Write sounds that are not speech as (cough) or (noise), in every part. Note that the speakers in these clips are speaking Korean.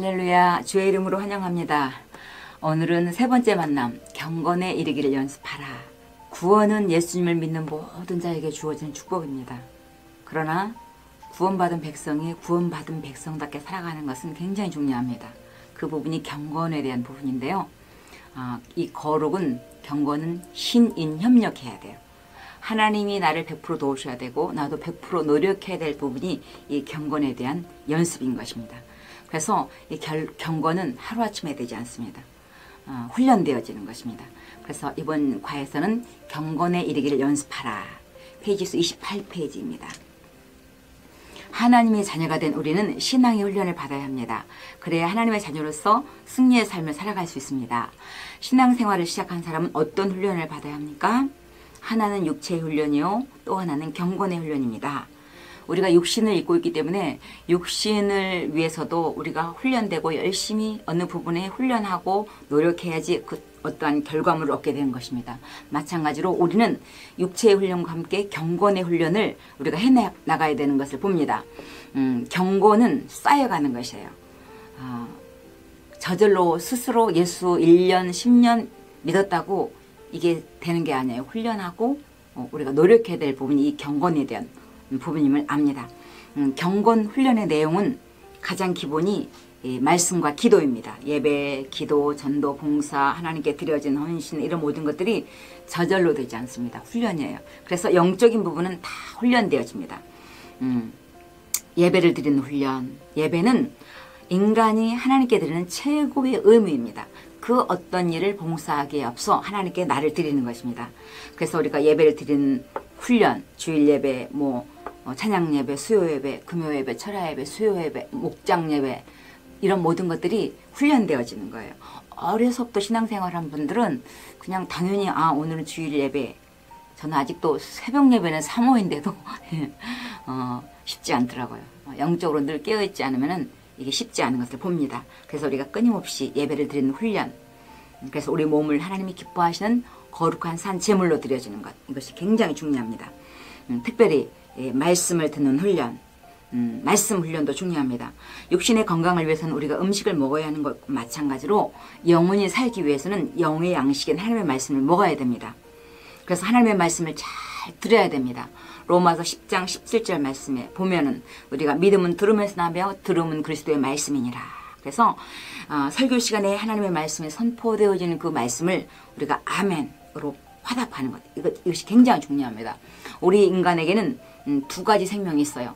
할렐루야 주의 이름으로 환영합니다. 오늘은 세 번째 만남 경건에 이르기를 연습하라. 구원은 예수님을 믿는 모든 자에게 주어진 축복입니다. 그러나 구원받은 백성이 구원받은 백성답게 살아가는 것은 굉장히 중요합니다. 그 부분이 경건에 대한 부분인데요. 아, 이 거룩은 경건은 신인 협력해야 돼요. 하나님이 나를 100% 도우셔야 되고 나도 100% 노력해야 될 부분이 이 경건에 대한 연습인 것입니다. 그래서 이 결, 경건은 하루아침에 되지 않습니다. 어, 훈련되어지는 것입니다. 그래서 이번 과에서는 경건에 이르기를 연습하라. 페이지 수 28페이지입니다. 하나님의 자녀가 된 우리는 신앙의 훈련을 받아야 합니다. 그래야 하나님의 자녀로서 승리의 삶을 살아갈 수 있습니다. 신앙생활을 시작한 사람은 어떤 훈련을 받아야 합니까? 하나는 육체의 훈련이요. 또 하나는 경건의 훈련입니다. 우리가 육신을 입고 있기 때문에 육신을 위해서도 우리가 훈련되고 열심히 어느 부분에 훈련하고 노력해야지 그 어떠한 결과물을 얻게 되는 것입니다. 마찬가지로 우리는 육체의 훈련과 함께 경건의 훈련을 우리가 해나가야 되는 것을 봅니다. 음, 경건은 쌓여가는 것이에요. 어, 저절로 스스로 예수 1년, 10년 믿었다고 이게 되는 게 아니에요. 훈련하고 어, 우리가 노력해야 될 부분이 이 경건에 대한 부분임을 압니다. 음, 경건 훈련의 내용은 가장 기본이 말씀과 기도입니다. 예배, 기도, 전도, 봉사, 하나님께 드려진 헌신 이런 모든 것들이 저절로 되지 않습니다. 훈련이에요. 그래서 영적인 부분은 다 훈련되어집니다. 음, 예배를 드리는 훈련. 예배는 인간이 하나님께 드리는 최고의 의무입니다. 그 어떤 일을 봉사하기에 앞서 하나님께 나를 드리는 것입니다. 그래서 우리가 예배를 드리는 훈련, 주일 예배, 뭐 어, 찬양 예배, 수요 예배, 금요 예배, 철야 예배, 수요 예배, 목장 예배 이런 모든 것들이 훈련되어지는 거예요. 어려서부터 신앙생활한 분들은 그냥 당연히 아 오늘은 주일 예배 저는 아직도 새벽 예배는 사모인데도 (laughs) 어, 쉽지 않더라고요. 어, 영적으로 늘 깨어있지 않으면 이게 쉽지 않은 것을 봅니다. 그래서 우리가 끊임없이 예배를 드리는 훈련 그래서 우리 몸을 하나님이 기뻐하시는 거룩한 산 제물로 드려지는 것 이것이 굉장히 중요합니다. 음, 특별히 예, 말씀을 듣는 훈련 음, 말씀 훈련도 중요합니다. 육신의 건강을 위해서는 우리가 음식을 먹어야 하는 것 마찬가지로 영혼이 살기 위해서는 영의 양식인 하나님의 말씀을 먹어야 됩니다. 그래서 하나님의 말씀을 잘 들어야 됩니다. 로마서 10장 17절 말씀에 보면은 우리가 믿음은 들으면서 나며 들음은 그리스도의 말씀이니라. 그래서 어, 설교 시간에 하나님의 말씀에 선포되어지는 그 말씀을 우리가 아멘으로 화답하는 것. 이것, 이것이 굉장히 중요합니다. 우리 인간에게는 음, 두 가지 생명이 있어요.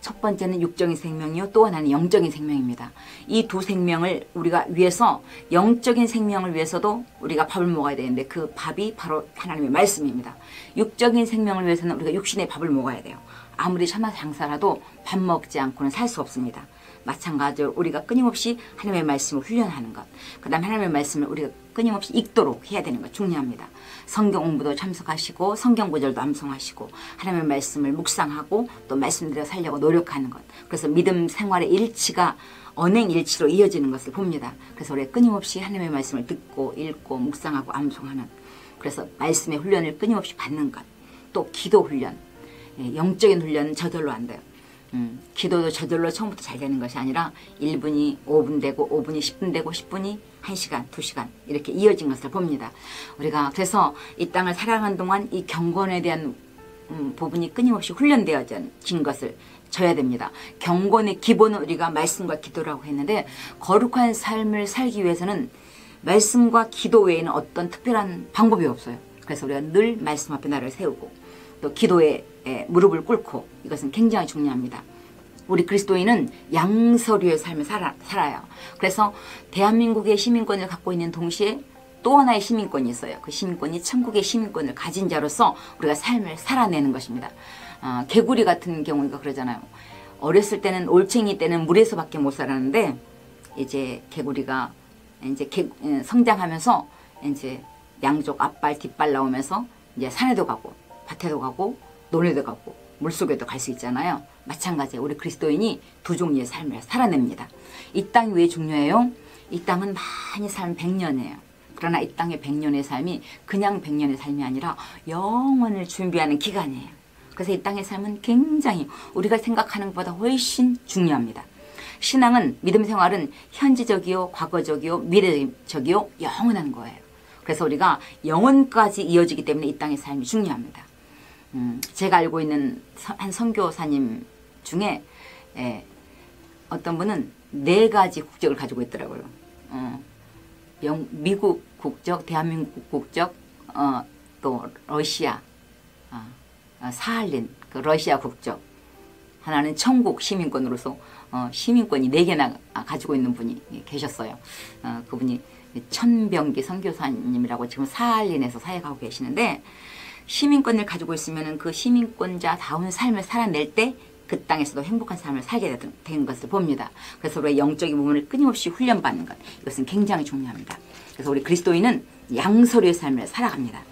첫 번째는 육적인 생명이요. 또 하나는 영적인 생명입니다. 이 두 생명을 우리가 위해서 영적인 생명을 위해서도 우리가 밥을 먹어야 되는데 그 밥이 바로 하나님의 말씀입니다. 육적인 생명을 위해서는 우리가 육신의 밥을 먹어야 돼요. 아무리 천하 장사라도 밥 먹지 않고는 살 수 없습니다. 마찬가지로 우리가 끊임없이 하나님의 말씀을 훈련하는 것. 그 다음 하나님의 말씀을 우리가 끊임없이 읽도록 해야 되는 것 중요합니다. 성경 공부도 참석하시고 성경 구절도 암송하시고 하나님의 말씀을 묵상하고 또 말씀대로 살려고 노력하는 것. 그래서 믿음 생활의 일치가 언행 일치로 이어지는 것을 봅니다. 그래서 우리가 끊임없이 하나님의 말씀을 듣고 읽고 묵상하고 암송하는 그래서 말씀의 훈련을 끊임없이 받는 것. 또 기도 훈련. 예, 영적인 훈련은 저절로 안 돼요. 음, 기도도 저절로 처음부터 잘 되는 것이 아니라 1분이 5분 되고 5분이 10분 되고 10분이 1시간, 2시간 이렇게 이어진 것을 봅니다. 우리가 그래서 이 땅을 살아가는 동안 이 경건에 대한 음, 부분이 끊임없이 훈련되어진 것을 져야 됩니다. 경건의 기본은 우리가 말씀과 기도라고 했는데 거룩한 삶을 살기 위해서는 말씀과 기도 외에는 어떤 특별한 방법이 없어요. 그래서 우리가 늘 말씀 앞에 나를 세우고 또 기도에 무릎을 꿇고 이것은 굉장히 중요합니다. 우리 그리스도인은 양서류의 삶을 살아, 살아요. 그래서 대한민국의 시민권을 갖고 있는 동시에 또 하나의 시민권이 있어요. 그 시민권이 천국의 시민권을 가진 자로서 우리가 삶을 살아내는 것입니다. 어, 개구리 같은 경우가 그러잖아요. 어렸을 때는 올챙이 때는 물에서밖에 못 살았는데 이제 개구리가 이제 개, 성장하면서 이제 양쪽 앞발 뒷발 나오면서 이제 산에도 가고 밭에도 가고 논에도 가고 물속에도 갈 수 있잖아요. 마찬가지에 우리 그리스도인이 두 종류의 삶을 살아냅니다. 이 땅이 왜 중요해요? 이 땅은 많이 살면 100년이에요. 그러나 이 땅의 100년의 삶이 그냥 100년의 삶이 아니라 영원을 준비하는 기간이에요. 그래서 이 땅의 삶은 굉장히 우리가 생각하는 것보다 훨씬 중요합니다. 신앙은 믿음 생활은 현지적이요, 과거적이요, 미래적이요, 영원한 거예요. 그래서 우리가 영혼까지 이어지기 때문에 이 땅의 삶이 중요합니다. 음, 제가 알고 있는 한 선교사님 중에 예, 어떤 분은 네 가지 국적을 가지고 있더라고요. 어, 영, 미국 국적, 대한민국 국적, 어, 또 러시아, 어, 어, 사할린, 그 러시아 국적. 하나는 천국 시민권으로서 어, 시민권이 네 개나 가지고 있는 분이 계셨어요. 어, 그분이 천병기 선교사님이라고 지금 사할린에서 사역하고 계시는데 시민권을 가지고 있으면 그 시민권자다운 삶을 살아낼 때 그 땅에서도 행복한 삶을 살게 된 것을 봅니다. 그래서 우리의 영적인 부분을 끊임없이 훈련받는 것 이것은 굉장히 중요합니다. 그래서 우리 그리스도인은 양서류의 삶을 살아갑니다.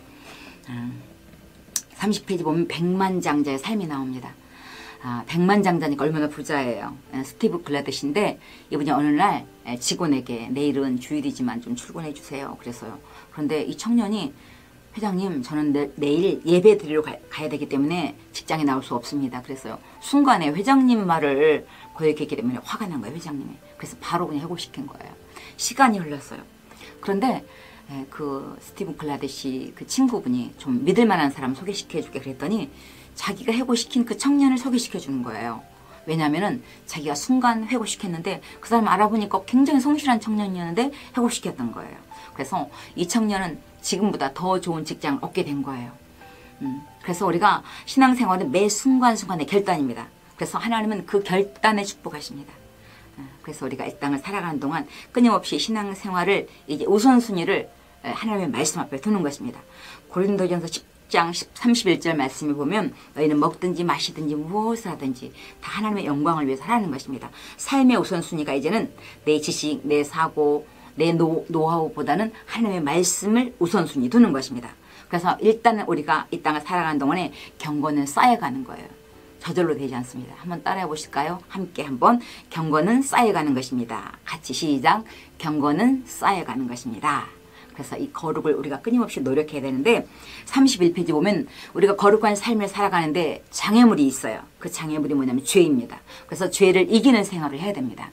30페이지 음, 보면 백만장자의 삶이 나옵니다. 아, 백만장자니까 얼마나 부자예요. 예, 스티브 글라드신데 이분이 어느 날 예, 직원에게 내일은 주일이지만 좀 출근해 주세요. 그래서요. 그런데 이 청년이 회장님 저는 내, 일 예배 드리러 가, 야 되기 때문에 직장에 나올 수 없습니다. 그래서요. 순간에 회장님 말을 거역했기 때문에 화가 난 거예요. 회장님이. 그래서 바로 그냥 해고시킨 거예요. 시간이 흘렀어요. 그런데 예, 그 스티브 클라드시 그 친구분이 좀 믿을 만한 사람 소개시켜 줄게 그랬더니 자기가 해고시킨 그 청년을 소개시켜 주는 거예요. 왜냐면은 자기가 순간 회고시켰는데 그 사람 알아보니까 굉장히 성실한 청년이었는데 회고시켰던 거예요. 그래서 이 청년은 지금보다 더 좋은 직장을 얻게 된 거예요. 음, 그래서 우리가 신앙생활은 매 순간순간의 결단입니다. 그래서 하나님은 그 결단에 축복하십니다. 어, 그래서 우리가 이 땅을 살아가는 동안 끊임없이 신앙생활을 이제 우선순위를 하나님의 말씀 앞에 두는 것입니다. 고린도전서 10장 31절 말씀에 보면 너희는 먹든지 마시든지 무엇을 하든지 다 하나님의 영광을 위해서 하라는 것입니다. 삶의 우선순위가 이제는 내 지식, 내 사고, 내 노, 노하우보다는 하나님의 말씀을 우선순위 두는 것입니다. 그래서 일단은 우리가 이 땅을 살아가는 동안에 경건은 쌓여가는 거예요. 저절로 되지 않습니다. 한번 따라해 보실까요? 함께 한번 경건은 쌓여가는 것입니다. 같이 시작. 경건은 쌓여가는 것입니다. 그래서 이 거룩을 우리가 끊임없이 노력해야 되는데 31페이지 보면 우리가 거룩한 삶을 살아가는데 장애물이 있어요. 그 장애물이 뭐냐면 죄입니다. 그래서 죄를 이기는 생활을 해야 됩니다.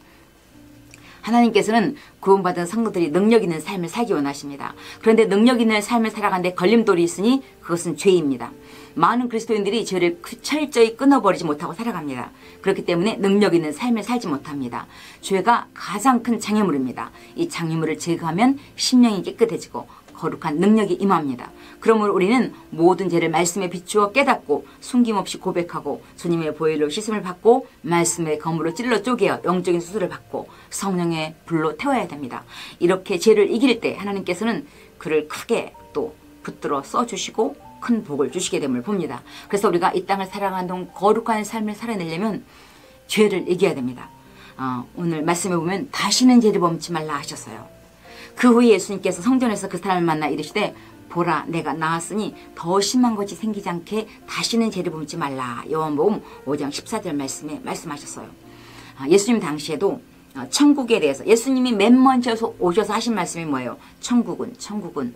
하나님께서는 구원받은 성도들이 능력 있는 삶을 살기 원하십니다. 그런데 능력 있는 삶을 살아가는데 걸림돌이 있으니 그것은 죄입니다. 많은 그리스도인들이 죄를 그 철저히 끊어버리지 못하고 살아갑니다. 그렇기 때문에 능력 있는 삶을 살지 못합니다. 죄가 가장 큰 장애물입니다. 이 장애물을 제거하면 심령이 깨끗해지고 거룩한 능력이 임합니다. 그러므로 우리는 모든 죄를 말씀에 비추어 깨닫고 숨김없이 고백하고 주님의 보혈로 씻음을 받고 말씀의 검으로 찔러 쪼개어 영적인 수술을 받고 성령의 불로 태워야 됩니다. 이렇게 죄를 이길 때 하나님께서는 그를 크게 또 붙들어 써주시고 큰 복을 주시게 됨을 봅니다. 그래서 우리가 이 땅을 살아가는 동 거룩한 삶을 살아내려면 죄를 이겨야 됩니다. 어, 오늘 말씀해 보면 다시는 죄를 범치 말라 하셨어요. 그 후에 예수님께서 성전에서 그 사람을 만나 이르시되 보라 내가 나왔으니 더 심한 것이 생기지 않게 다시는 죄를 범치 말라 요한복음 5장 14절 말씀에 말씀하셨어요. 아, 예수님 당시에도 어, 천국에 대해서 예수님이 맨 먼저 오셔서 하신 말씀이 뭐예요? 천국은 천국은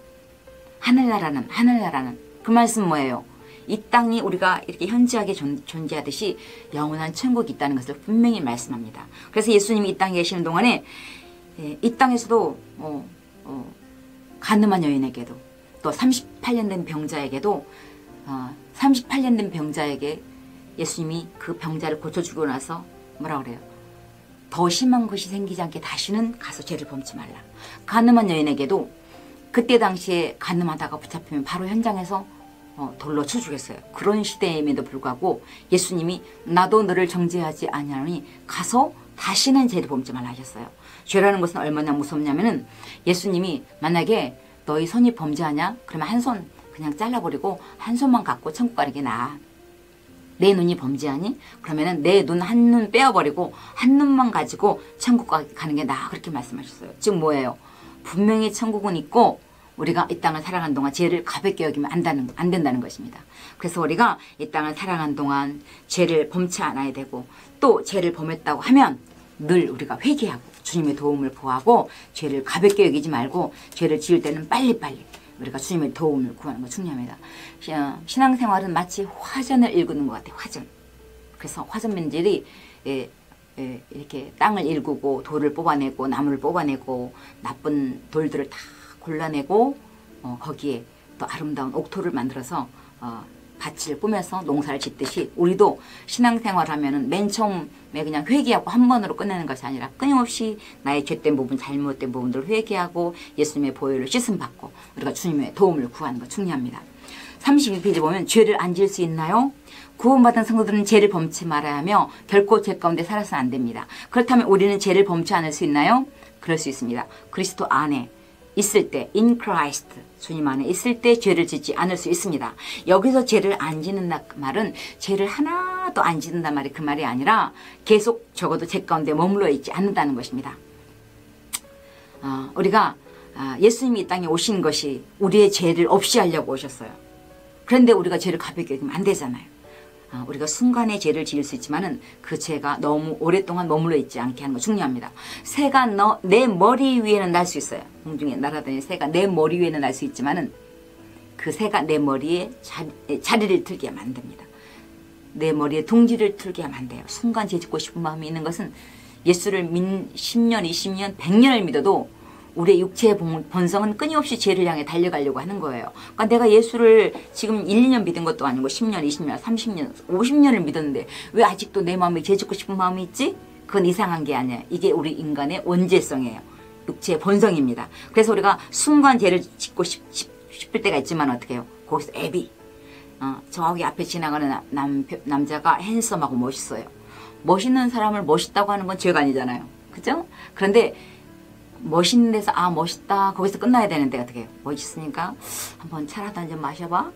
하늘나라는 하늘나라는 그 말씀 뭐예요? 이 땅이 우리가 이렇게 현지하게 존재하듯이 영원한 천국이 있다는 것을 분명히 말씀합니다. 그래서 예수님이 이 땅에 계시는 동안에 예, 이 땅에서도 어, 어, 가늠한 여인에게도 또 38년 된 병자에게도 어, 38년 된 병자에게 예수님이 그 병자를 고쳐주고 나서 뭐라 그래요? 더 심한 것이 생기지 않게 다시는 가서 죄를 범치 말라. 가늠한 여인에게도 그때 당시에 가늠하다가 붙잡히면 바로 현장에서 어, 돌로 쳐 주겠어요. 그런 시대임에도 불구하고 예수님이 나도 너를 정죄하지 아니하니 가서 다시는 죄를 범지 말라 하셨어요. 죄라는 것은 얼마나 무섭냐면은 예수님이 만약에 너희 손이 범죄하냐? 그러면 한 손 그냥 잘라버리고 한 손만 갖고 천국 가는 게 나아. 내 눈이 범죄하니? 그러면은 내 눈 한 눈 빼어버리고 한 눈만 가지고 천국 가는 게 나아. 그렇게 말씀하셨어요. 즉 뭐예요? 분명히 천국은 있고 우리가 이 땅을 살아가는 동안 죄를 가볍게 여기면 안, 다는, 안 된다는 것입니다. 그래서 우리가 이 땅을 살아가는 동안 죄를 범치 않아야 되고 또 죄를 범했다고 하면 늘 우리가 회개하고 주님의 도움을 구하고 죄를 가볍게 여기지 말고 죄를 지을 때는 빨리빨리 우리가 주님의 도움을 구하는 거 중요합니다. 신앙생활은 마치 화전을 읽는 것 같아요. 화전. 그래서 화전 면들이 예, 예, 이렇게 땅을 일구고 돌을 뽑아내고 나무를 뽑아내고 나쁜 돌들을 다 골라내고 어, 거기에 또 아름다운 옥토를 만들어서 어, 밭을 꾸며서 농사를 짓듯이 우리도 신앙생활 하면은 맨 처음에 그냥 회개하고 한 번으로 끝내는 것이 아니라 끊임없이 나의 죄된 부분, 잘못된 부분들을 회개하고 예수님의 보혈을 씻음 받고 우리가 주님의 도움을 구하는 것 중요합니다. 32페이지 보면 죄를 안 지을 수 있나요? 구원받은 성도들은 죄를 범치 말아야 하며 결코 죄 가운데 살아서는 안 됩니다. 그렇다면 우리는 죄를 범치 않을 수 있나요? 그럴 수 있습니다. 그리스도 안에 있을 때 in Christ 주님 안에 있을 때 죄를 짓지 않을 수 있습니다. 여기서 죄를 안 짓는다 그 말은 죄를 하나도 안 짓는다 말이 그 말이 아니라 계속 적어도 죄 가운데 머물러 있지 않는다는 것입니다. 어, 우리가 아, 예수님이 이 땅에 오신 것이 우리의 죄를 없이 하려고 오셨어요. 그런데 우리가 죄를 가볍게 여기면 안 되잖아요. 아, 우리가 순간에 죄를 지을 수 있지만은 그 죄가 너무 오랫동안 머물러 있지 않게 하는 거 중요합니다. 새가 너, 내 머리 위에는 날 수 있어요. 공중에 날아다니는 새가 내 머리 위에는 날 수 있지만은 그 새가 내 머리에 자리, 자리를 틀게 만듭니다. 내 머리에 둥지를 틀게 하면 안 돼요. 순간 죄 짓고 싶은 마음이 있는 것은 예수를 민 10년, 20년, 100년을 믿어도 우리의 육체의 본성은 끊임없이 죄를 향해 달려가려고 하는 거예요. 그러니까 내가 예수를 지금 1, 2년 믿은 것도 아니고 10년, 20년, 30년, 50년을 믿었는데 왜 아직도 내 마음에 죄 짓고 싶은 마음이 있지? 그건 이상한 게 아니야. 이게 우리 인간의 원죄성이에요. 육체의 본성입니다. 그래서 우리가 순간 죄를 짓고 싶, 싶을 때가 있지만 어떻게 해요? 거기서 애비. 어, 저기 앞에 지나가는 남, 남자가 핸섬하고 멋있어요. 멋있는 사람을 멋있다고 하는 건 죄가 아니잖아요. 그죠? 그런데 멋있는 데서 아 멋있다. 거기서 끝나야 되는데 어떻게? 멋있으니까 한번 차라도 한 잔 마셔봐.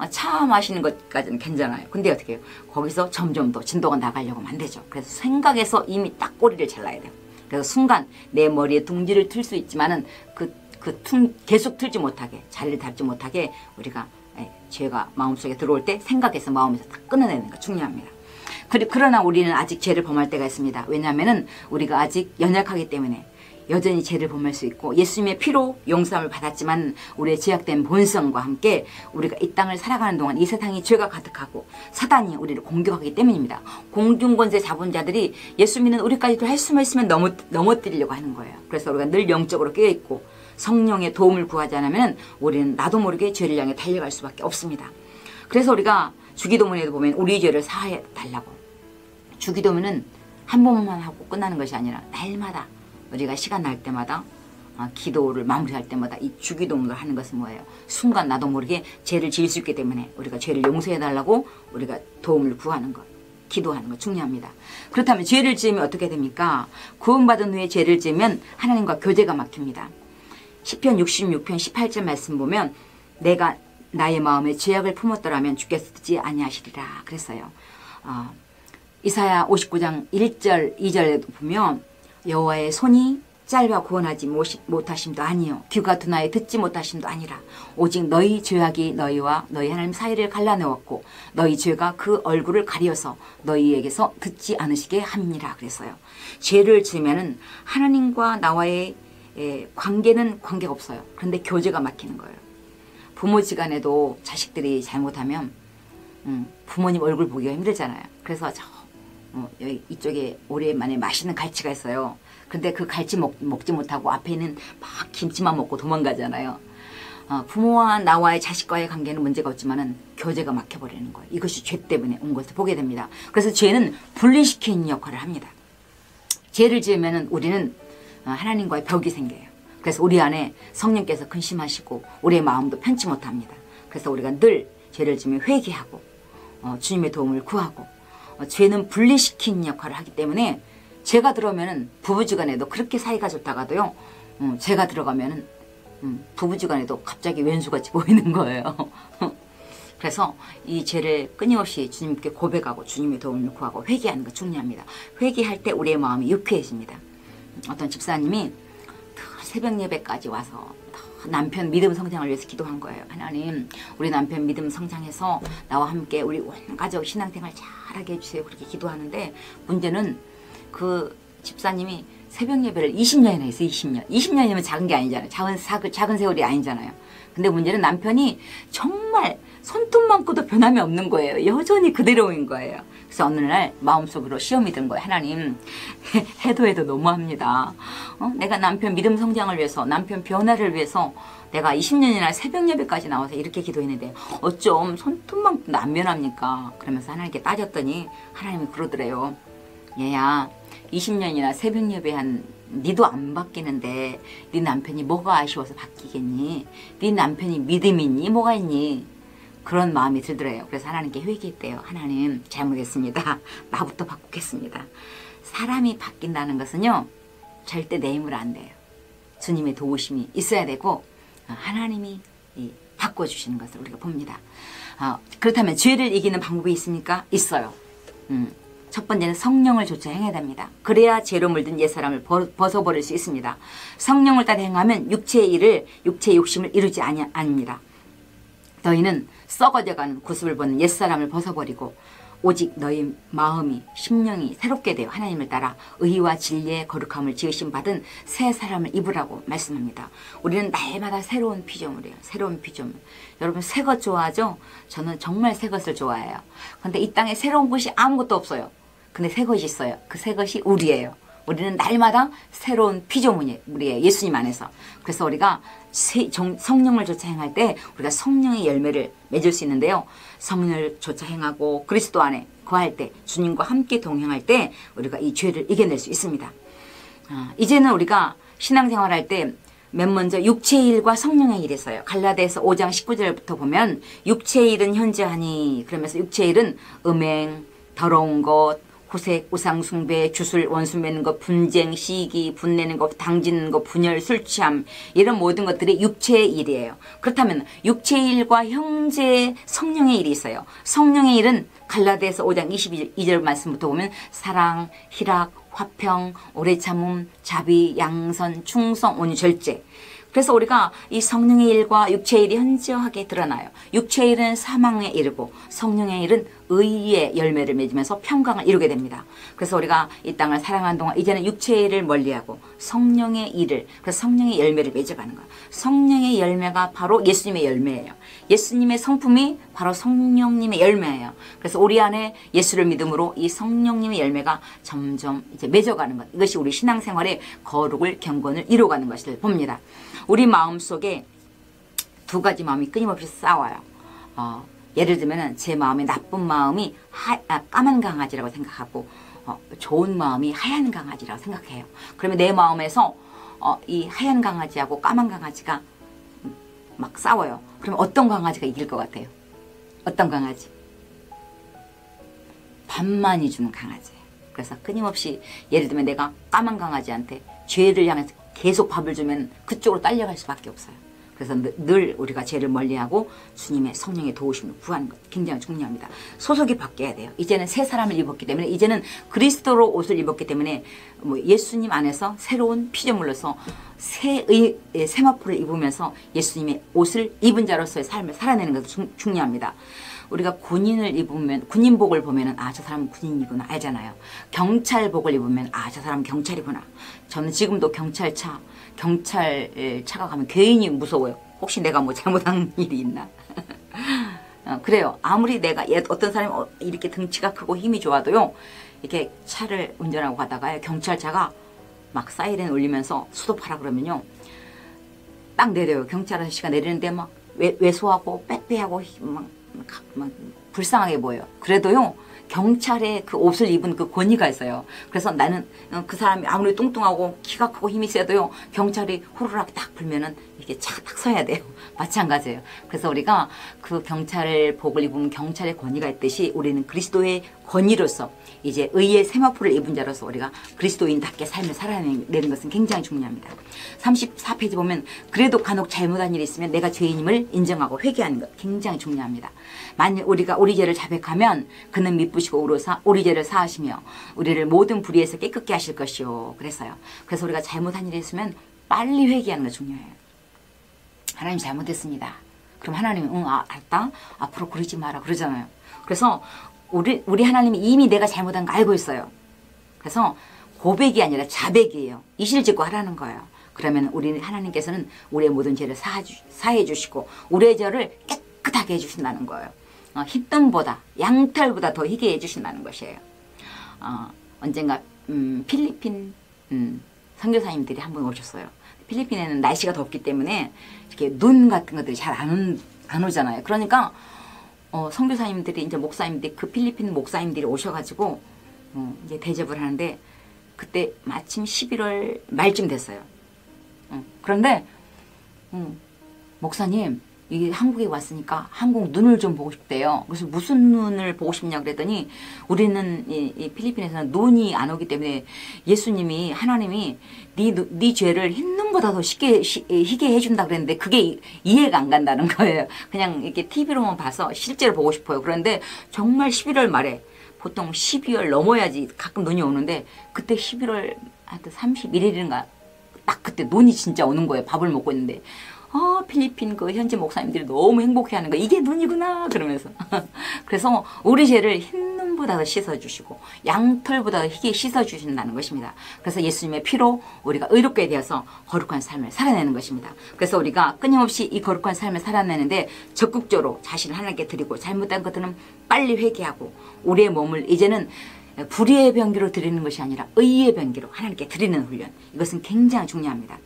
아, 차 마시는 것까지는 괜찮아요. 근데 어떻게 해요? 거기서 점점 더 진도가 나가려고 하면 안 되죠. 그래서 생각에서 이미 딱 꼬리를 잘라야 돼요. 그래서 순간 내 머리에 둥지를 틀 수 있지만은 그, 그 퉁, 계속 틀지 못하게 자리를 잡지 못하게 우리가 예, 죄가 마음속에 들어올 때 생각에서 마음에서 딱 끊어내는 거 중요합니다. 그러나 우리는 아직 죄를 범할 때가 있습니다. 왜냐하면 우리가 아직 연약하기 때문에 여전히 죄를 범할 수 있고 예수님의 피로 용서함을 받았지만 우리의 죄악된 본성과 함께 우리가 이 땅을 살아가는 동안 이 세상이 죄가 가득하고 사단이 우리를 공격하기 때문입니다. 공중권세 잡은 자들이 예수 믿는 우리까지도 할 수만 있으면 넘어, 넘어뜨리려고 하는 거예요. 그래서 우리가 늘 영적으로 깨어있고 성령의 도움을 구하지 않으면 우리는 나도 모르게 죄를 향해 달려갈 수밖에 없습니다. 그래서 우리가 주기도문에도 보면 우리 죄를 사해 달라고 주기도문은 한 번만 하고 끝나는 것이 아니라 날마다 우리가 시간 날 때마다 어, 기도를 마무리할 때마다 이 주기도문을 하는 것은 뭐예요? 순간 나도 모르게 죄를 지을 수 있기 때문에 우리가 죄를 용서해 달라고 우리가 도움을 구하는 것, 기도하는 것 중요합니다. 그렇다면 죄를 지으면 어떻게 됩니까? 구원받은 후에 죄를 지으면 하나님과 교제가 막힙니다. 10편 66편 18절 말씀 보면 내가 나의 마음에 죄악을 품었더라면 주께서 듣지 아니하시리라 그랬어요. 어, 이사야 59장 1절 2절에도 보면 여호와의 손이 짧아 구원하지 못하심도 아니요 귀가 두나에 듣지 못하심도 아니라 오직 너희 죄악이 너희와 너희 하나님 사이를 갈라내었고 너희 죄가 그 얼굴을 가려서 너희에게서 듣지 않으시게 함이니라 그랬어요. 죄를 지으면은 하나님과 나와의 관계는 관계가 없어요. 그런데 교제가 막히는 거예요. 부모지간에도 자식들이 잘못하면 음, 부모님 얼굴 보기가 힘들잖아요. 그래서 저 어, 여기 이쪽에 오랜만에 맛있는 갈치가 있어요. 근데 그 갈치 먹, 먹지 못하고 앞에는 막 김치만 먹고 도망가잖아요. 어, 부모와 나와의 자식과의 관계는 문제가 없지만은 교제가 막혀버리는 거예요. 이것이 죄 때문에 온 것을 보게 됩니다. 그래서 죄는 분리시키는 역할을 합니다. 죄를 지으면 우리는 어, 하나님과의 벽이 생겨요. 그래서 우리 안에 성령께서 근심하시고 우리의 마음도 편치 못합니다. 그래서 우리가 늘 죄를 지으면 회개하고 어, 주님의 도움을 구하고 어, 죄는 분리시킨 역할을 하기 때문에 죄가 들어오면은 부부지간에도 그렇게 사이가 좋다가도요. 음, 죄가 들어가면은 음, 부부지간에도 갑자기 왼수같이 (laughs) 보이는 거예요. (laughs) 그래서 이 죄를 끊임없이 주님께 고백하고 주님의 도움을 구하고 회개하는 거 중요합니다. 회개할 때 우리의 마음이 유쾌해집니다. 어떤 집사님이 새벽 예배까지 와서 남편 믿음 성장을 위해서 기도한 거예요. 하나님 우리 남편 믿음 성장해서 나와 함께 우리 온 가족 신앙생활 잘하게 해주세요. 그렇게 기도하는데 문제는 그 집사님이 새벽 예배를 20년이나 했어요. 20년. 20년이면 작은 게 아니잖아요. 작은, 작은, 작은 세월이 아니잖아요. 근데 문제는 남편이 정말 손톱만큼도 변함이 없는 거예요. 여전히 그대로인 거예요. 그래서 어느 날 마음속으로 시험이 든 거예요. 하나님 (laughs) 해도 해도 너무합니다. 어? 내가 남편 믿음 성장을 위해서 남편 변화를 위해서 내가 20년이나 새벽 예배까지 나와서 이렇게 기도했는데 어쩜 손톱만큼도 안 변합니까? 그러면서 하나님께 따졌더니 하나님이 그러더래요. 얘야 20년이나 새벽 예배한 니도 안 바뀌는데 네 남편이 뭐가 아쉬워서 바뀌겠니? 네 남편이 믿음 있니? 뭐가 있니? 그런 마음이 들더래요. 그래서 하나님께 회개했대요. 하나님 잘못했습니다. 나부터 (laughs) 바꾸겠습니다. 사람이 바뀐다는 것은요. 절대 내 힘으로 안 돼요. 주님의 도우심이 있어야 되고 어, 하나님이 바꿔주시는 것을 우리가 봅니다. 어, 그렇다면 죄를 이기는 방법이 있습니까? 있어요. 음, 첫 번째는 성령을 조차 행해야 됩니다. 그래야 죄로 물든 옛사람을 벗어버릴 수 있습니다. 성령을 따라 행하면 육체의 일을 육체의 욕심을 이루지 아닙니다. 너희는 썩어져가는 구습을 벗는 옛사람을 벗어버리고 오직 너희 마음이 심령이 새롭게 되어 하나님을 따라 의와 진리의 거룩함을 지으심 받은 새 사람을 입으라고 말씀합니다. 우리는 날마다 새로운 피조물이에요. 새로운 피조물. 여러분 새 것 좋아하죠? 저는 정말 새 것을 좋아해요. 근데 이 땅에 새로운 것이 아무것도 없어요. 근데 새 것이 있어요. 그 새 것이 우리예요. 우리는 날마다 새로운 피조물이에요. 예수님 안에서. 그래서 우리가 성령을 조차 행할 때 우리가 성령의 열매를 맺을 수 있는데요. 성령을 조차 행하고 그리스도 안에 거할 때 주님과 함께 동행할 때 우리가 이 죄를 이겨낼 수 있습니다. 아, 이제는 우리가 신앙생활 할때 맨 먼저 육체의 일과 성령의 있어요. 갈라디아서 5장 19절부터 보면 육체의 일은 현재하니 그러면서 육체의 일은 음행, 더러운 것, 호색, 우상숭배, 주술, 원수 맺는 것, 분쟁, 시기, 분내는 것, 당짓는 것, 분열, 술 취함 이런 모든 것들이 육체의 일이에요. 그렇다면 육체의 일과 형제 성령의 일이 있어요. 성령의 일은 갈라디아서 5장 22절 말씀부터 보면 사랑, 희락, 화평, 오래 참음, 자비, 양선, 충성, 온유, 절제 그래서 우리가 이 성령의 일과 육체의 일이 현저하게 드러나요. 육체의 일은 사망의 일이고 성령의 일은 의의 열매를 맺으면서 평강을 이루게 됩니다. 그래서 우리가 이 땅을 사랑하는 동안 이제는 육체의 일을 멀리하고 성령의 일을 그래서 성령의 열매를 맺어가는 거예요. 성령의 열매가 바로 예수님의 열매예요. 예수님의 성품이 바로 성령님의 열매예요. 그래서 우리 안에 예수를 믿음으로 이 성령님의 열매가 점점 이제 맺어가는 것. 이것이 우리 신앙생활의 거룩을 경건을 이루어가는 것을 봅니다. 우리 마음 속에 두 가지 마음이 끊임없이 싸워요. 어, 예를 들면 제 마음에 나쁜 마음이 하, 아, 까만 강아지라고 생각하고 어, 좋은 마음이 하얀 강아지라고 생각해요. 그러면 내 마음에서 어, 이 하얀 강아지하고 까만 강아지가 막 싸워요. 그러면 어떤 강아지가 이길 것 같아요? 어떤 강아지? 밥만이 주는 강아지. 그래서 끊임없이 예를 들면 내가 까만 강아지한테 죄를 향해서 계속 밥을 주면 그쪽으로 딸려갈 수밖에 없어요. 그래서 늘 우리가 죄를 멀리하고 주님의 성령의 도우심을 구하는 것 굉장히 중요합니다. 소속이 바뀌어야 돼요. 이제는 새 사람을 입었기 때문에 이제는 그리스도로 옷을 입었기 때문에 뭐 예수님 안에서 새로운 피조물로서 새의 세마포를 입으면서 예수님의 옷을 입은 자로서의 삶을 살아내는 것이 중, 중요합니다. 우리가 군인을 입으면 군인복을 보면은 아 저 사람은 군인이구나 알잖아요. 경찰복을 입으면 아 저 사람은 경찰이구나. 저는 지금도 경찰차 경찰 차가 가면 괜히 무서워요. 혹시 내가 뭐 잘못한 (laughs) 일이 있나? (laughs) 어, 그래요. 아무리 내가 어떤 사람이 어, 이렇게 등치가 크고 힘이 좋아도요. 이렇게 차를 운전하고 가다가 경찰차가 막 사이렌 울리면서 수도하라 그러면요. 딱 내려요. 경찰 아저씨가 내리는데 막 외, 왜소하고 빼빼하고 막, 막 불쌍하게 보여요. 그래도요. 경찰의 그 옷을 입은 그 권위가 있어요. 그래서 나는 어, 그 사람이 아무리 뚱뚱하고 키가 크고 힘이 세도요. 경찰이 호루라기 딱 불면은 이렇게 착딱 서야 돼요. (laughs) 마찬가지예요. 그래서 우리가 그 경찰 복을 입으면 경찰의 권위가 있듯이 우리는 그리스도의 권위로서 이제 의의 세마포를 입은 자로서 우리가 그리스도인답게 삶을 살아내는 것은 굉장히 중요합니다. 34페이지 보면 그래도 간혹 잘못한 일이 있으면 내가 죄인임을 인정하고 회개하는 것 굉장히 중요합니다. 만일 우리가 우리 죄를 자백하면 그는 미쁘시고 우로사 우리 죄를 사하시며 우리를 모든 불의에서 깨끗게 하실 것이요. 그래서요. 그래서 우리가 잘못한 일이 있으면 빨리 회개하는 게 중요해요. 하나님 잘못했습니다. 그럼 하나님은 응 아, 알았다. 앞으로 그러지 마라 그러잖아요. 그래서 우리 우리 하나님이 이미 내가 잘못한 거 알고 있어요. 그래서 고백이 아니라 자백이에요. 이실직고 하라는 거예요. 그러면 우리 하나님께서는 우리의 모든 죄를 사해 주시고 우리의 죄를 깨끗하게 해주신다는 거예요. 어, 흰땀보다 양털보다 더 희게 해주신다는 것이에요. 어, 언젠가 음, 필리핀 음, 선교사님들이 한 분 오셨어요. 필리핀에는 날씨가 덥기 때문에 이렇게 눈 같은 것들이 잘 안 안 오잖아요. 그러니까 어, 선교사님들이 이제 목사님들이 그 필리핀 목사님들이 오셔가지고 어, 이제 대접을 하는데 그때 마침 11월 말쯤 됐어요. 어, 그런데 음, 목사님 이게 한국에 왔으니까 한국 눈을 좀 보고 싶대요. 그래서 무슨 눈을 보고 싶냐 그랬더니 우리는 이, 이 필리핀에서는 눈이 안 오기 때문에 예수님이 하나님이 네, 네 죄를 흰 더 쉽게 시, 희게 해준다 그랬는데 그게 이해가 안 간다는 거예요. 그냥 이렇게 TV로만 봐서 실제로 보고 싶어요. 그런데 정말 11월 말에 보통 12월 넘어야지 가끔 눈이 오는데 그때 11월 하여튼 31일인가 딱 그때 눈이 진짜 오는 거예요. 밥을 먹고 있는데 아, 필리핀 그 현지 목사님들이 너무 행복해하는 거 이게 눈이구나 그러면서 (laughs) 그래서 우리 죄를 흰 눈보다 더 씻어주시고 양털보다 더 희게 씻어주신다는 것입니다. 그래서 예수님의 피로 우리가 의롭게 되어서 거룩한 삶을 살아내는 것입니다. 그래서 우리가 끊임없이 이 거룩한 삶을 살아내는데 적극적으로 자신을 하나님께 드리고 잘못된 것들은 빨리 회개하고 우리의 몸을 이제는 불의의 병기로 드리는 것이 아니라 의의 병기로 하나님께 드리는 훈련 이것은 굉장히 중요합니다.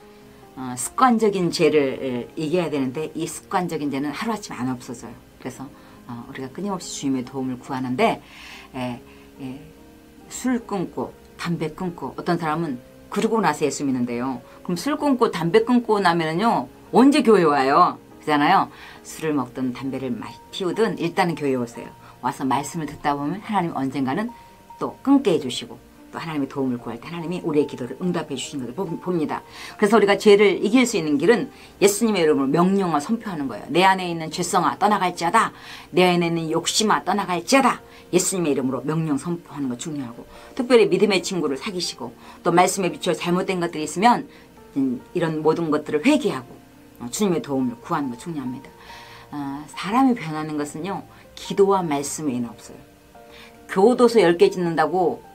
어, 습관적인 죄를 이겨야 되는데 이 습관적인 죄는 하루아침에 안 없어져요. 그래서 어, 우리가 끊임없이 주님의 도움을 구하는데 에, 에, 술 끊고 담배 끊고 어떤 사람은 그러고 나서 예수 믿는데요. 그럼 술 끊고 담배 끊고 나면은요 언제 교회 와요? 그잖아요. 술을 먹든 담배를 피우든 일단은 교회 오세요. 와서 말씀을 듣다 보면 하나님 언젠가는 또 끊게 해주시고 또 하나님의 도움을 구할 때 하나님이 우리의 기도를 응답해 주신 것을 봅니다. 그래서 우리가 죄를 이길 수 있는 길은 예수님의 이름으로 명령을 선포하는 거예요. 내 안에 있는 죄성아 떠나갈지어다. 내 안에 있는 욕심아 떠나갈지어다. 예수님의 이름으로 명령 선포하는 거 중요하고 특별히 믿음의 친구를 사귀시고 또 말씀에 비추어 잘못된 것들이 있으면 음, 이런 모든 것들을 회개하고 어, 주님의 도움을 구하는 거 중요합니다. 어, 사람이 변하는 것은요 기도와 말씀 외에는 없어요. 교도소 10개 짓는다고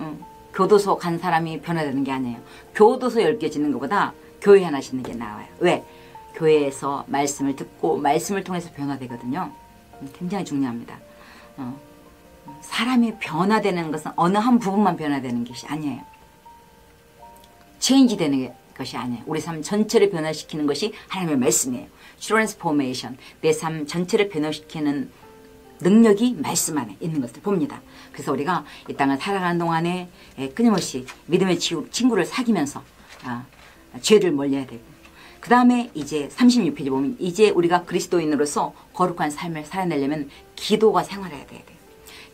응. 교도소 간 사람이 변화되는 게 아니에요. 교도소 10개 짓는 것보다 교회 하나 짓는 게 나아요. 왜? 교회에서 말씀을 듣고 말씀을 통해서 변화되거든요. 굉장히 중요합니다. 어. 사람이 변화되는 것은 어느 한 부분만 변화되는 것이 아니에요. change 되는 것이 아니에요. 우리 삶 전체를 변화시키는 것이 하나님의 말씀이에요. transformation. 내 삶 전체를 변화시키는 능력이 말씀 안에 있는 것을 봅니다. 그래서 우리가 이 땅을 살아가는 동안에 예, 끊임없이 믿음의 친구를 사귀면서 아, 죄를 멀려야 되고 그 다음에 이제 36페이지 보면 이제 우리가 그리스도인으로서 거룩한 삶을 살아내려면 기도가 생활해야 돼요.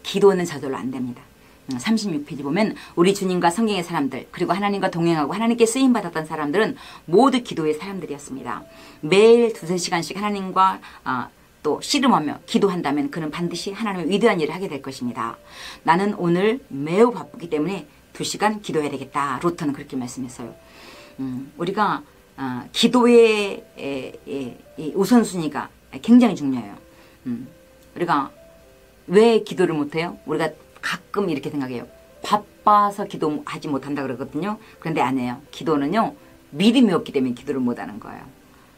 기도는 저절로 안 됩니다. 36페이지 음, 보면 우리 주님과 성경의 사람들 그리고 하나님과 동행하고 하나님께 쓰임받았던 사람들은 모두 기도의 사람들이었습니다. 매일 두세 시간씩 하나님과 어, 또 씨름하며 기도한다면 그는 반드시 하나님의 위대한 일을 하게 될 것입니다. 나는 오늘 매우 바쁘기 때문에 두 시간 기도해야 되겠다. 로터는 그렇게 말씀했어요. 음, 우리가 어, 기도의 에, 에, 에, 우선순위가 굉장히 중요해요. 음, 우리가 왜 기도를 못해요? 우리가 가끔 이렇게 생각해요. 바빠서 기도하지 못한다 그러거든요. 그런데 아니에요. 기도는요. 믿음이 없기 때문에 기도를 못하는 거예요.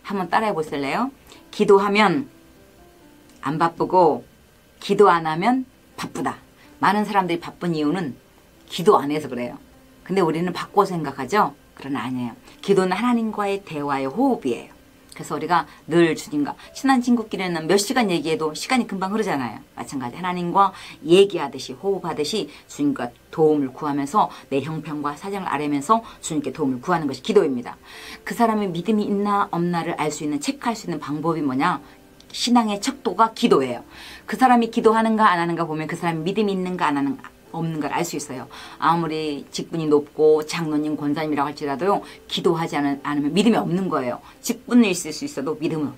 한번 따라해 보실래요? 기도하면 안 바쁘고 기도 안 하면 바쁘다. 많은 사람들이 바쁜 이유는 기도 안 해서 그래요. 근데 우리는 바꿔 생각하죠? 그러나 아니에요. 기도는 하나님과의 대화의 호흡이에요. 그래서 우리가 늘 주님과 친한 친구끼리는 몇 시간 얘기해도 시간이 금방 흐르잖아요. 마찬가지 하나님과 얘기하듯이 호흡하듯이 주님과 도움을 구하면서 내 형편과 사정을 알면서 주님께 도움을 구하는 것이 기도입니다. 그 사람의 믿음이 있나 없나를 알 수 있는 체크할 수 있는 방법이 뭐냐? 신앙의 척도가 기도예요. 그 사람이 기도하는가 안 하는가 보면 그 사람이 믿음이 있는가 안 하는가 없는 걸 알 수 있어요. 아무리 직분이 높고 장로님, 권사님이라고 할지라도요. 기도하지 않으면 믿음이 없는 거예요. 직분이 있을 수 있어도 믿음은 없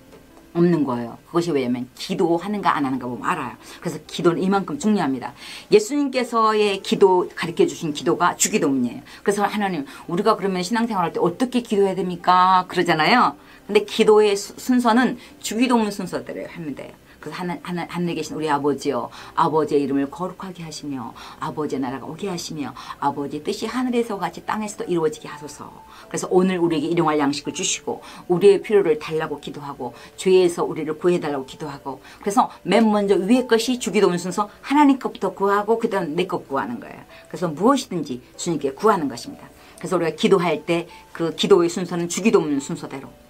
는 거예요. 그것이 왜냐면 기도하는가 안 하는가 보면 알아요. 그래서 기도는 이만큼 중요합니다. 예수님께서의 기도 가르쳐 주신 기도가 주기도문이에요. 그래서 하나님 우리가 그러면 신앙생활 할 때 어떻게 기도해야 됩니까? 그러잖아요. 근데 기도의 순서는 주기도문 순서대로 하면 돼요. 그래서 하늘, 하늘, 하늘에 계신 우리 아버지요. 아버지의 이름을 거룩하게 하시며 아버지의 나라가 오게 하시며 아버지의 뜻이 하늘에서 같이 땅에서도 이루어지게 하소서. 그래서 오늘 우리에게 일용할 양식을 주시고 우리의 필요를 달라고 기도하고 죄에서 우리를 구해달라고 기도하고 그래서 맨 먼저 위의 것이 주기도문 순서 하나님 것부터 구하고 그 다음 내 것 구하는 거예요. 그래서 무엇이든지 주님께 구하는 것입니다. 그래서 우리가 기도할 때 그 기도의 순서는 주기도문 순서대로 어,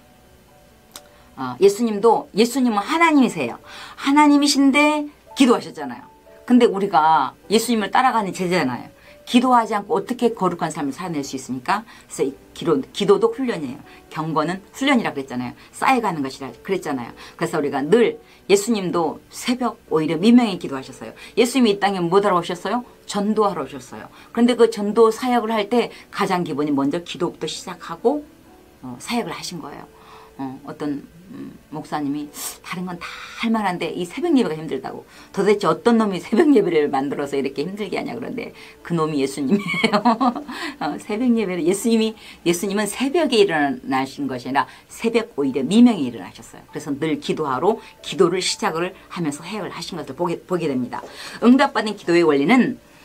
예수님도 예수님은 하나님이세요. 하나님이신데 기도하셨잖아요. 근데 우리가 예수님을 따라가는 제자잖아요. 기도하지 않고 어떻게 거룩한 삶을 살아낼 수 있습니까? 그래서 이 기도, 기도도 훈련이에요. 경건은 훈련이라 그랬잖아요. 쌓여가는 것이라 그랬잖아요. 그래서 우리가 늘 예수님도 새벽 오히려 미명에 기도하셨어요. 예수님이 이 땅에 뭐하러 오셨어요? 전도하러 오셨어요. 그런데 그 전도 사역을 할 때 가장 기본이 먼저 기도부터 시작하고 어, 사역을 하신 거예요. 어, 어떤 음, 목사님이 다른 건 다 할 만한데 이 새벽 예배가 힘들다고. 도대체 어떤 놈이 새벽 예배를 만들어서 이렇게 힘들게 하냐 그런데 그 놈이 예수님이에요. (laughs) 어, 새벽 예배를 예수님이 예수님은 새벽에 일어나신 것이 아니라 새벽 오히려 미명에 일어나셨어요. 그래서 늘 기도하러 기도를 시작을 하면서 해을 하신 것을 보게, 보게 됩니다. 응답받은 기도의 원리는 아,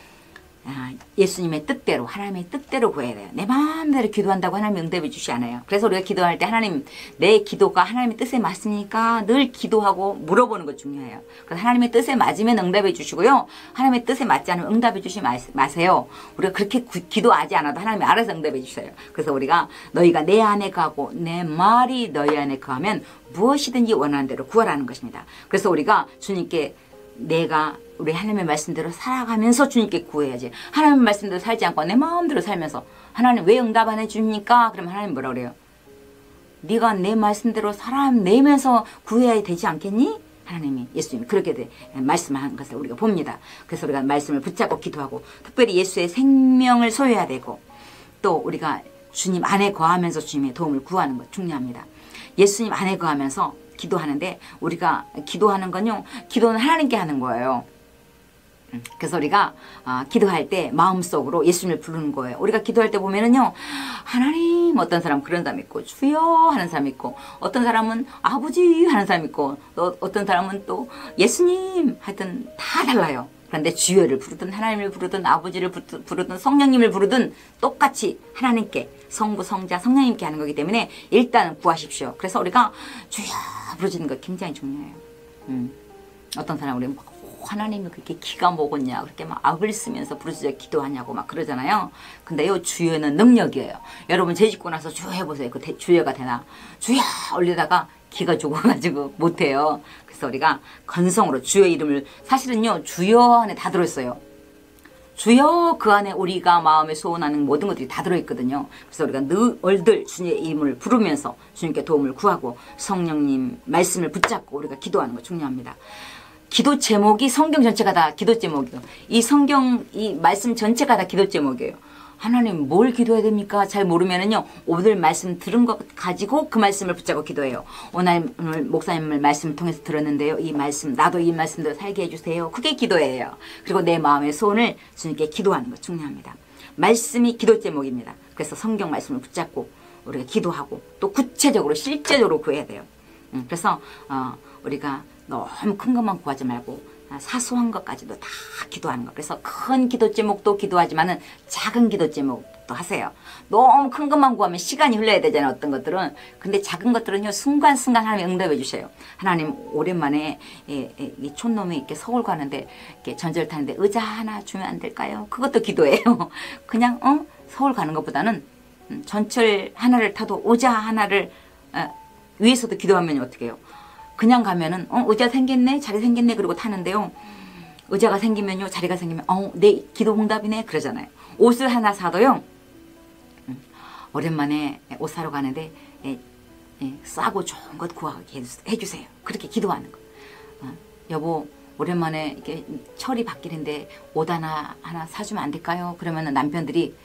예수님의 뜻대로 하나님의 뜻대로 구해야 돼요. 내 마음대로 기도한다고 하나님 응답해 주시 않아요. 그래서 우리가 기도할 때 하나님 내 기도가 하나님의 뜻에 맞습니까? 늘 기도하고 물어보는 것 중요해요. 그래서 하나님의 뜻에 맞으면 응답해 주시고요. 하나님의 뜻에 맞지 않으면 응답해 주시 마세요. 우리가 그렇게 구, 기도하지 않아도 하나님이 알아서 응답해 주셔요. 그래서 우리가 너희가 내 안에 가고 내 말이 너희 안에 가면 무엇이든지 원하는 대로 구하라는 것입니다. 그래서 우리가 주님께 내가 우리 하나님의 말씀대로 살아가면서 주님께 구해야지. 하나님의 말씀대로 살지 않고 내 마음대로 살면서 하나님 왜 응답 안 해줍니까? 그럼 하나님 뭐라 그래요? 네가 내 말씀대로 살아내면서 구해야 되지 않겠니? 하나님이 예수님이 그렇게 돼, 말씀한 것을 우리가 봅니다. 그래서 우리가 말씀을 붙잡고 기도하고 특별히 예수의 생명을 소유해야 되고 또 우리가 주님 안에 거하면서 주님의 도움을 구하는 것 중요합니다. 예수님 안에 거하면서 기도하는데 우리가 기도하는 건요. 기도는 하나님께 하는 거예요. 음, 그래서 우리가 아, 기도할 때 마음속으로 예수님을 부르는 거예요. 우리가 기도할 때 보면은요. 하나님 어떤 사람 그런 사람 있고 주여 하는 사람 있고 어떤 사람은 아버지 하는 사람 있고 또 어떤 사람은 또 예수님 하여튼 다 달라요. 그런데 주여를 부르든 하나님을 부르든 아버지를 부르든 성령님을 부르든 똑같이 하나님께 성부 성자 성령님께 하는 거기 때문에 일단 구하십시오. 그래서 우리가 주여 부르짖는 거 굉장히 중요해요. 음. 어떤 사람 우리 뭐 하나님이 그렇게 기가 먹었냐 그렇게 막 악을 쓰면서 부르짖어 기도하냐고 막 그러잖아요. 근데 요 주여는 능력이에요. 여러분 재짓고 나서 주여 해보세요. 그 대, 주여가 되나? 주여 올리다가 기가 죽어가지고 (laughs) 못해요. 그래서 우리가 건성으로 주여 이름을 사실은요 주여 안에 다 들어있어요. 주여 그 안에 우리가 마음에 소원하는 모든 것들이 다 들어있거든요. 그래서 우리가 늘 주님의 이름을 부르면서 주님께 도움을 구하고 성령님 말씀을 붙잡고 우리가 기도하는 거 중요합니다. 기도 제목이 성경 전체가 다 기도 제목이에요. 이 성경 이 말씀 전체가 다 기도 제목이에요. 하나님 뭘 기도해야 됩니까? 잘 모르면은요 오늘 말씀 들은 것 가지고 그 말씀을 붙잡고 기도해요. 오늘 목사님 말씀을 통해서 들었는데요. 이 말씀 나도 이 말씀대로 살게 해주세요. 그게 기도예요. 그리고 내 마음의 소원을 주님께 기도하는 것 중요합니다. 말씀이 기도 제목입니다. 그래서 성경 말씀을 붙잡고 우리가 기도하고 또 구체적으로 실제적으로 구해야 돼요. 음, 그래서 어, 우리가 너무 큰 것만 구하지 말고 아, 사소한 것까지도 다 기도하는 거. 그래서 큰 기도 제목도 기도하지만은 작은 기도 제목도 하세요. 너무 큰 것만 구하면 시간이 흘러야 되잖아요. 어떤 것들은. 근데 작은 것들은요. 순간순간 하나님 응답해 주셔요. 하나님 오랜만에 이, 이, 이 촌놈이 이렇게 서울 가는데 이렇게 전철 타는데 의자 하나 주면 안 될까요? 그것도 기도예요. (laughs) 그냥 어 서울 가는 것보다는 음, 전철 하나를 타도 의자 하나를 어, 위에서도 기도하면 어떻게 해요? 그냥 가면은 어 의자 생겼네 자리 생겼네 그러고 타는데요 의자가 생기면요 자리가 생기면 어내 기도 응답이네 그러잖아요 옷을 하나 사도요 음, 오랜만에 옷 사러 가는데 예, 예, 싸고 좋은 것 구하게 해주세요 그렇게 기도하는 거 어, 여보 오랜만에 이렇게 철이 바뀌는데 옷 하나 하나 사주면 안 될까요? 그러면 남편들이 어?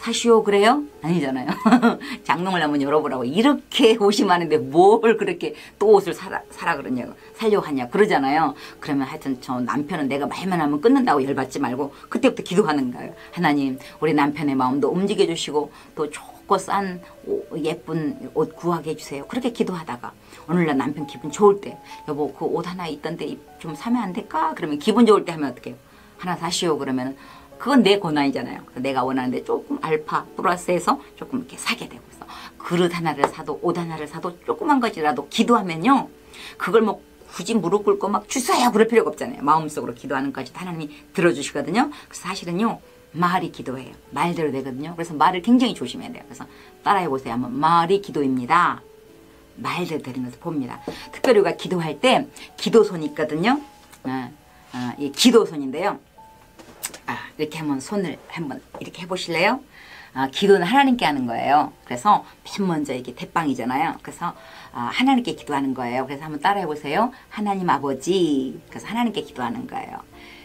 사시오 그래요? 아니잖아요. (laughs) 장롱을 한번 열어보라고 이렇게 많은데 뭘 그렇게 또 옷을 사라, 사라 그러냐고 살려고 하냐 그러잖아요. 그러면 하여튼 저 남편은 내가 말만 하면 끊는다고 열받지 말고 그때부터 기도하는 거예요. 하나님 우리 남편의 마음도 움직여 주시고 또 좋은 작고 싼 오- 예쁜 옷 구하게 해주세요. 그렇게 기도하다가 오늘날 남편 기분 좋을 때 여보 그 옷 하나 있던데 좀 사면 안 될까? 그러면 기분 좋을 때 하면 어떡해요? 하나 사시오 그러면 그건 내 권한이잖아요. 내가 원하는데 조금 알파 플러스해서 조금 이렇게 사게 되고 있어. 그릇 하나를 사도 옷 하나를 사도 조그만 것이라도 기도하면요. 그걸 뭐 굳이 무릎 꿇고 막 주세요 그럴 필요가 없잖아요. 마음속으로 기도하는 것이 하나님이 들어주시거든요. 그래서 사실은요. 말이 기도예요. 말대로 되거든요. 그래서 말을 굉장히 조심해야 돼요. 그래서 따라해 보세요. 한번 말이 기도입니다. 말대로 되는 것을 봅니다. 특별히 우리가 기도할 때 기도손이 있거든요. 어, 어, 이 기도손인데요. 아, 이렇게 한번 손을 한번 이렇게 해보실래요? 아, 기도는 하나님께 하는 거예요. 그래서 맨 먼저 이게 대빵이잖아요. 그래서 아, 하나님께 기도하는 거예요. 그래서 한번 따라해 보세요. 하나님 아버지. 그래서 하나님께 기도하는 거예요.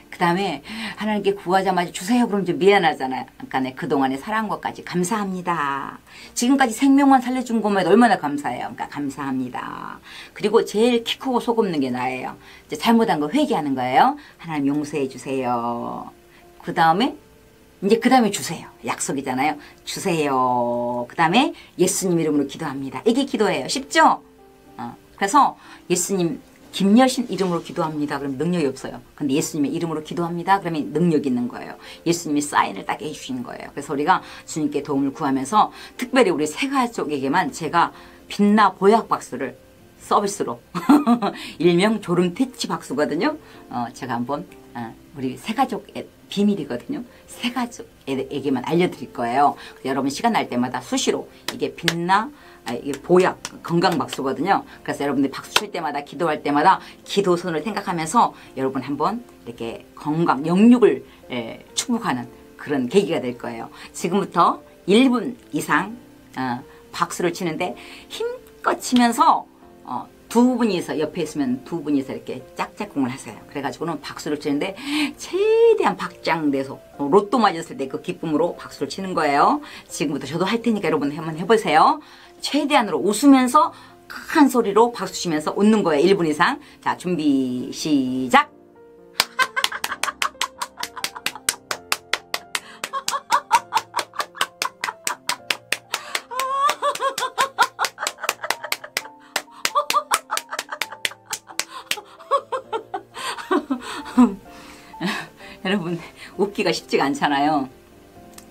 그 다음에 하나님께 구하자마자 주세요. 그럼 좀 미안하잖아요. 그러니까 내 그동안의 사랑한 것까지 감사합니다. 지금까지 생명만 살려준 것만 얼마나 감사해요. 그러니까 감사합니다. 그리고 제일 키 크고 속 없는 게 나예요. 이제 잘못한 거 회개하는 거예요. 하나님 용서해 주세요. 그 다음에 이제 그 다음에 주세요. 약속이잖아요. 주세요. 그 다음에 예수님 이름으로 기도합니다. 이게 기도예요. 쉽죠? 어, 그래서 예수님 김여신 이름으로 기도합니다. 그럼 능력이 없어요. 근데 예수님의 이름으로 기도합니다. 그러면 능력이 있는 거예요. 예수님이 사인을 딱 해주시는 거예요. 그래서 우리가 주님께 도움을 구하면서 특별히 우리 세 가족에게만 제가 빛나 보약 박수를 서비스로 (laughs) 일명 조름 퇴치 박수거든요. 어, 제가 한번 어, 우리 세 가족의 비밀이거든요. 세가족에게만 알려드릴 거예요. 여러분 시간 날 때마다 수시로 이게 빛나 아, 이게 보약 건강 박수거든요. 그래서 여러분들 박수 칠 때마다 기도할 때마다 기도선을 생각하면서 여러분 한번 이렇게 건강 영육을 에, 축복하는 그런 계기가 될 거예요. 지금부터 1분 이상 어, 박수를 치는데 힘껏 치면서 어, 두 분이서 옆에 있으면 두 분이서 이렇게 짝짝꿍을 하세요. 그래가지고는 박수를 치는데 최대한 어, 로또 맞았을 때 그 기쁨으로 박수를 치는 거예요. 지금부터 저도 할 테니까 여러분 한번 해보세요. 최대한으로 웃으면서 큰 소리로 박수 치면서 웃는 거예요. 1분 이상. 자, 준비, 시작! 여러분, 웃기가 쉽지가 않잖아요.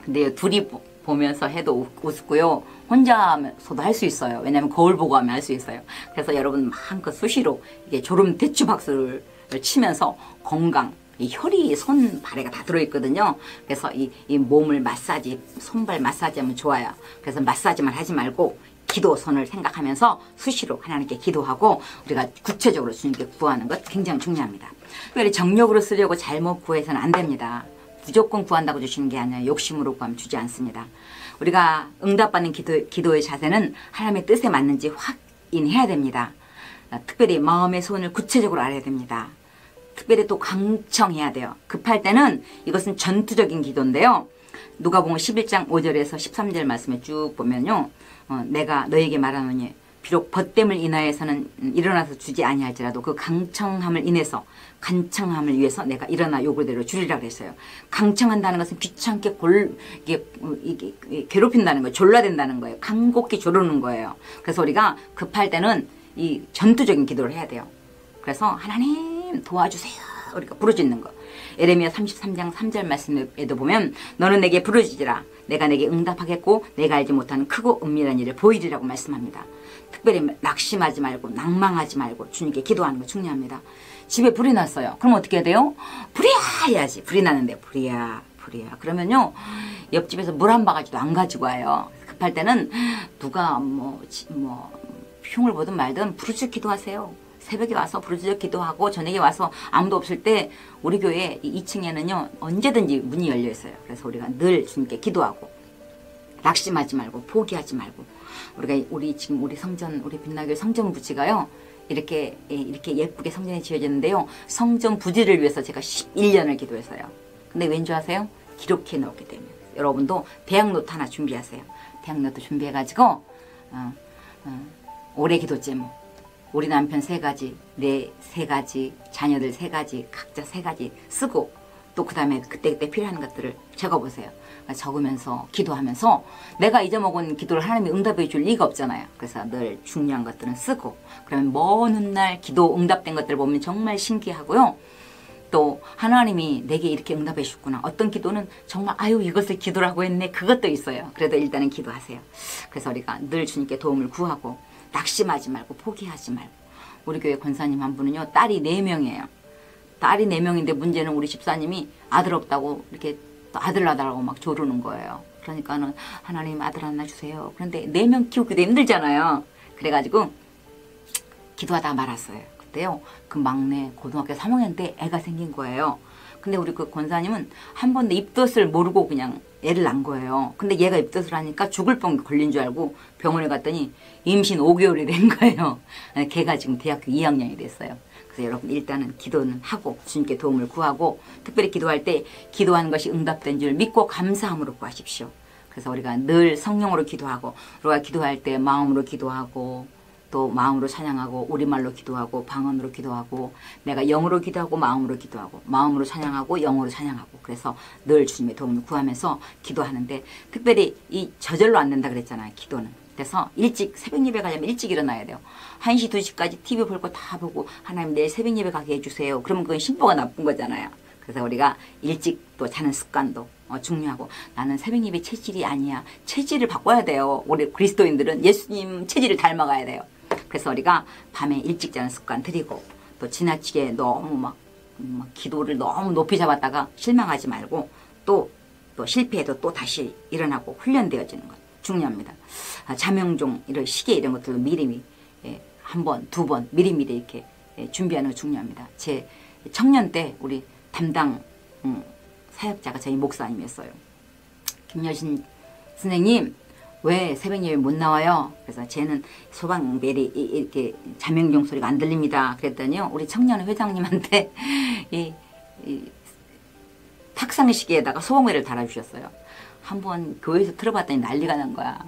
근데 둘이 보- 보면서 해도 웃- 웃고요. 혼자서도 할 수 있어요. 왜냐하면 거울 보고 하면 할 수 있어요. 그래서 여러분 마음껏 수시로 이게 졸음 대추 박수를 치면서 건강, 이 혈이 손 발에가 다 들어있거든요. 그래서 이, 이 몸을 마사지, 손발 마사지하면 좋아요. 그래서 마사지만 하지 말고 기도 손을 생각하면서 수시로 하나님께 기도하고 우리가 구체적으로 주님께 구하는 것 굉장히 중요합니다. 특별히 정력으로 쓰려고 잘못 구해서는 안 됩니다. 무조건 구한다고 주시는 게 아니라 욕심으로 구하면 주지 않습니다. 우리가 응답받는 기도, 기도의 자세는 하나님의 뜻에 맞는지 확인해야 됩니다. 어, 특별히 마음의 손을 구체적으로 알아야 됩니다. 특별히 또 강청해야 돼요. 급할 때는 이것은 전투적인 기도인데요. 누가복음 11장 5절에서 13절 말씀에 쭉 보면요. 어, 내가 너에게 말하노니 비록 벗됨을 인하여서는 음, 일어나서 주지 아니할지라도 그 강청함을 인해서 간청함을 위해서 내가 일어나 요구대로 주리라 그랬어요. 강청한다는 것은 귀찮게 골 이게, 어, 이게, 이게 괴롭힌다는 거예요. 졸라댄다는 거예요. 간곡히 조르는 거예요. 그래서 우리가 급할 때는 이 전투적인 기도를 해야 돼요. 그래서 하나님 도와주세요. 우리가 부르짖는 거. 에레미야 33장 3절 말씀에도 보면 너는 내게 부르짖으라. 내가 내게 응답하겠고 내가 알지 못하는 크고 은밀한 일을 보이리라고 말씀합니다. 특별히 낙심하지 말고 낭망하지 말고 주님께 기도하는 거 중요합니다. 집에 불이 났어요. 그럼 어떻게 해야 돼요? 불이야 해야지. 불이 나는데 불이야 불이야. 그러면요 옆집에서 물 한 바가지도 안 가지고 와요. 급할 때는 누가 뭐, 지- 뭐 흉을 보든 말든 부르짖 기도하세요. 새벽에 와서 부르짖어 기도하고 저녁에 와서 아무도 없을 때 우리 교회 2층에는요 언제든지 문이 열려 있어요. 그래서 우리가 늘 주님께 기도하고 낙심하지 말고 포기하지 말고 우리가 우리 지금 우리 성전 우리 빛나교회 성전 부지가요 이렇게 예, 이렇게 예쁘게 성전이 지어졌는데요 성전 부지를 위해서 제가 11년을 기도했어요. 근데 왠지 아세요? 기록해 놓기 때문에 여러분도 대학 노트 하나 준비하세요. 대학 노트 준비해가지고 어, 어, 올해 기도 제목 우리 남편 세 가지, 내 세 가지, 자녀들 세 가지, 각자 세 가지 쓰고 또 그 다음에 그때그때 필요한 것들을 적어보세요. 적으면서 기도하면서 내가 잊어먹은 기도를 하나님이 응답해 줄 리가 없잖아요. 그래서 늘 중요한 것들은 쓰고 그러면 먼 훗날 기도 응답된 것들을 보면 정말 신기하고요. 또 하나님이 내게 이렇게 응답해 주셨구나. 어떤 기도는 정말 아유 이것을 기도라고 했네. 그것도 있어요. 그래도 일단은 기도하세요. 그래서 우리가 늘 주님께 도움을 구하고 낙심하지 말고 포기하지 말고 우리 교회 권사님 한 분은요 딸이 네 명이에요. 딸이 네 명인데 문제는 우리 집사님이 아들 없다고 이렇게 아들 낳아달라고 막 조르는 거예요. 그러니까는 하나님 아들 하나 주세요. 그런데 네 명 키우기도 힘들잖아요. 그래가지고 기도하다 말았어요. 그때요 그 막내 고등학교 3학년 때 애가 생긴 거예요. 근데 우리 그 권사님은 한 번도 입덧을 모르고 그냥 애를 낳은 거예요. 근데 얘가 입덧을 하니까 죽을 뻔 걸린 줄 알고 병원에 갔더니 임신 5개월이 된 거예요. 걔가 지금 대학교 2학년이 됐어요. 그래서 여러분 일단은 기도는 하고 주님께 도움을 구하고 특별히 기도할 때 기도하는 것이 응답된 줄 믿고 감사함으로 구하십시오. 그래서 우리가 늘 성령으로 기도하고 우리가 기도할 때 마음으로 기도하고 또 마음으로 찬양하고 우리말로 기도하고 방언으로 기도하고 내가 영으로 기도하고 마음으로 기도하고 마음으로 찬양하고 영으로 찬양하고 그래서 늘 주님의 도움을 구하면서 기도하는데 특별히 이 저절로 안 된다 그랬잖아요 기도는 그래서 일찍 새벽 예배 가려면 일찍 일어나야 돼요. 1시 2시까지 TV 볼 거 다 보고 하나님 내일 새벽 예배 가게 해주세요. 그러면 그건 신보가 나쁜 거잖아요. 그래서 우리가 일찍 또 자는 습관도 어, 중요하고 나는 새벽 예배 체질이 아니야. 체질을 바꿔야 돼요. 우리 그리스도인들은 예수님 체질을 닮아가야 돼요. 그래서 우리가 밤에 일찍 자는 습관 들이고 또 지나치게 너무 막, 막 기도를 너무 높이 잡았다가 실망하지 말고 또, 또 실패해도 또 다시 일어나고 훈련되어지는 것 중요합니다. 아, 자명종 이런 시계 이런 것들도 미리미 예, 한 번, 두 번 미리미리 이렇게 예, 준비하는 거 중요합니다. 제 청년 때 우리 담당 음, 사역자가 저희 목사님이었어요. 김여신 선생님 왜 새벽 예배 못 나와요? 그래서 쟤는 소방벨이 이렇게 자명종 소리가 안 들립니다. 그랬더니요. 우리 청년 회장님한테 (laughs) 이, 이 탁상시계에다가 소방벨을 달아주셨어요. 한번 교회에서 틀어봤더니 난리가 난 거야.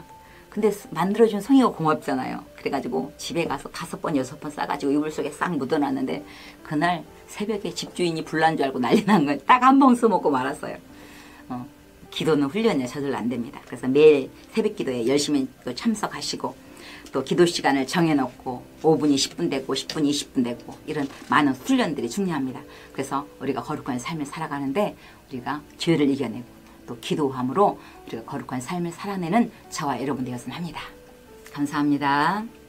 근데 만들어준 성의가 고맙잖아요. 그래가지고 집에 가서 다섯 번 여섯 번 싸가지고 이불 속에 싹 묻어놨는데 그날 새벽에 집주인이 불난 줄 알고 난리 난 거예요. 딱한번 써먹고 말았어요. 어. 기도는 훈련이 저절로 안 됩니다. 그래서 매일 새벽 기도에 열심히 참석하시고 또 기도 시간을 정해놓고 5분 20분 되고 10분 20분 되고 이런 많은 훈련들이 중요합니다. 그래서 우리가 거룩한 삶을 살아가는데 우리가 죄를 이겨내고 또 기도함으로 우리가 거룩한 삶을 살아내는 저와 여러분 되었으면 합니다. 감사합니다.